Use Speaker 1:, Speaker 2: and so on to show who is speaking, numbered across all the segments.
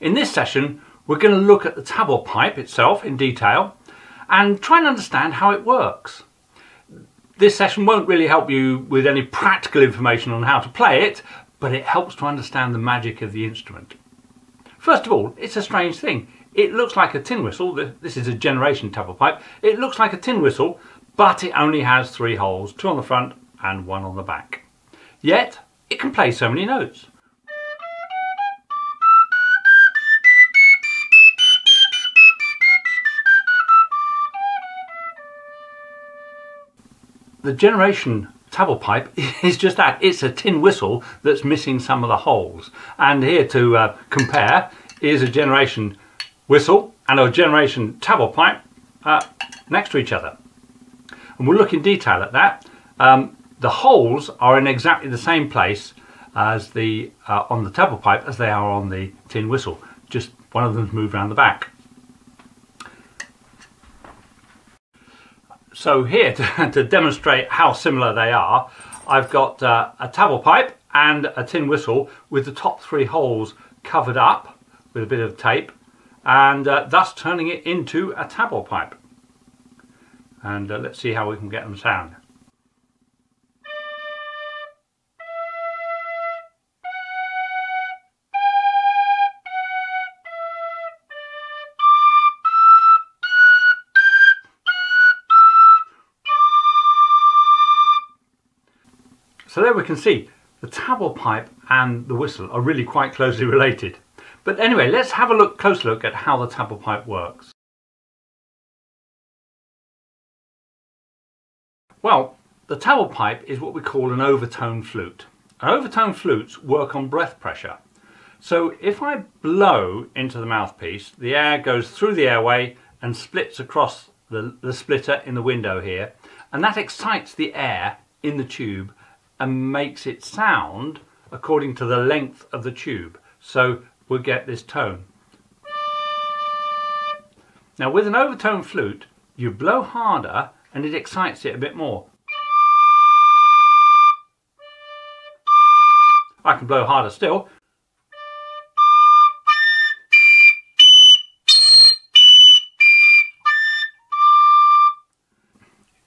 Speaker 1: In this session, we're going to look at the tabor pipe itself in detail and try and understand how it works. This session won't really help you with any practical information on how to play it, but it helps to understand the magic of the instrument. First of all, it's a strange thing. It looks like a tin whistle. This is a generation tabor pipe. It looks like a tin whistle, but it only has three holes, two on the front and one on the back. Yet, it can play so many notes. The generation tabor pipe is just that. It's a tin whistle that's missing some of the holes. And here to uh, compare is a generation whistle and a generation tabor pipe uh, next to each other. And we'll look in detail at that. Um, the holes are in exactly the same place as the uh, on the tabor pipe as they are on the tin whistle. Just one of them's moved around the back. So here, to, to, demonstrate how similar they are, I've got uh, a tabor pipe and a tin whistle with the top three holes covered up with a bit of tape and uh, thus turning it into a tabor pipe. And uh, let's see how we can get them sound. So there we can see the tabor pipe and the whistle are really quite closely related. But anyway, let's have a look, close look at how the tabor pipe works. Well, the tabor pipe is what we call an overtone flute. And overtone flutes work on breath pressure. So if I blow into the mouthpiece, the air goes through the airway and splits across the, the splitter in the window here, and that excites the air in the tube and makes it sound according to the length of the tube. So we'll get this tone. Now with an overtone flute, you blow harder and it excites it a bit more. I can blow harder still.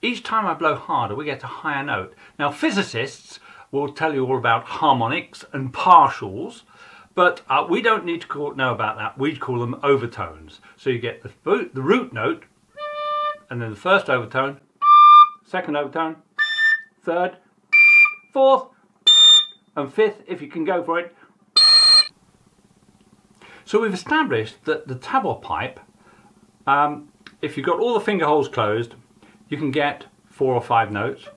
Speaker 1: Each time I blow harder, we get a higher note. Now, physicists will tell you all about harmonics and partials, but uh, we don't need to call, know about that. We call them overtones. So you get the, the root note, and then the first overtone, second overtone, third, fourth, and fifth, if you can go for it. So we've established that the tabor pipe, um, if you've got all the finger holes closed, you can get four or five notes.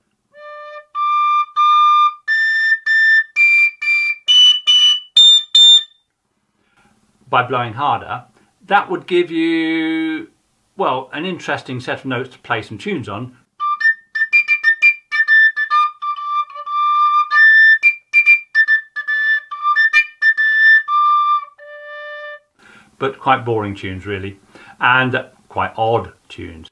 Speaker 1: by blowing harder, that would give you, well, an interesting set of notes to play some tunes on. But quite boring tunes really, and quite odd tunes.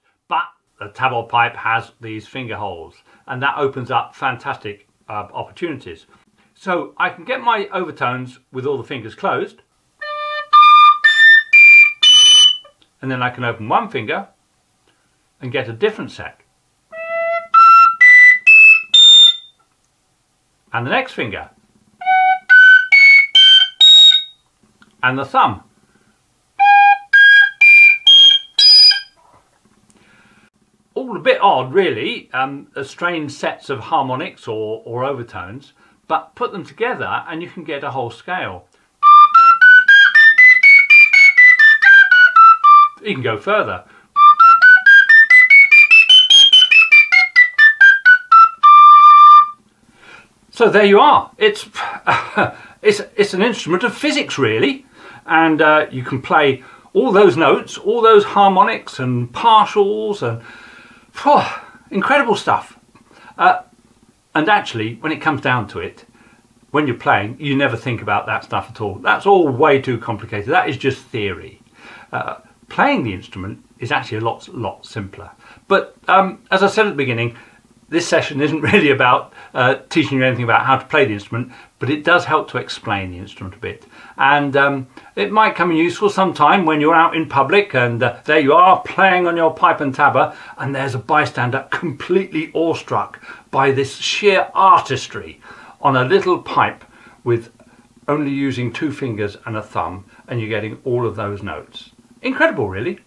Speaker 1: The tabor pipe has these finger holes and that opens up fantastic uh, opportunities. So I can get my overtones with all the fingers closed and then I can open one finger and get a different set. And the next finger. And the thumb. Bit odd really, um, strange sets of harmonics or, or overtones, but put them together and you can get a whole scale. You can go further. So there you are. It's it's it's an instrument of physics really, and uh, you can play all those notes, all those harmonics and partials and Oh, incredible stuff. Uh, and actually, when it comes down to it, when you're playing, you never think about that stuff at all. That's all way too complicated. That is just theory. Uh, playing the instrument is actually a lot, lot simpler. But um, as I said at the beginning, this session isn't really about uh, teaching you anything about how to play the instrument, but it does help to explain the instrument a bit. And um, it might come in useful sometime when you're out in public and uh, there you are playing on your pipe and tabor, and there's a bystander completely awestruck by this sheer artistry on a little pipe with only using two fingers and a thumb, and you're getting all of those notes. Incredible, really.